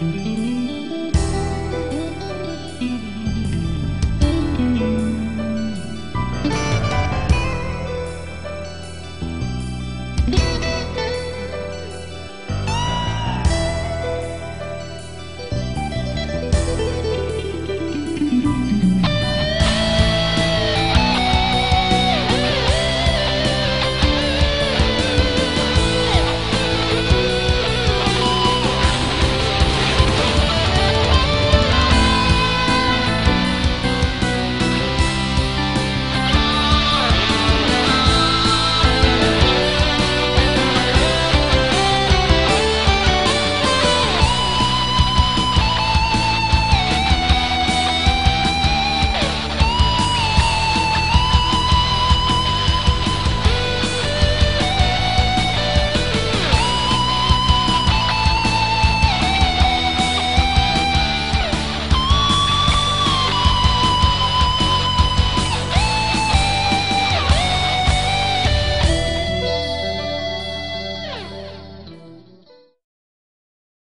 Mm-hmm.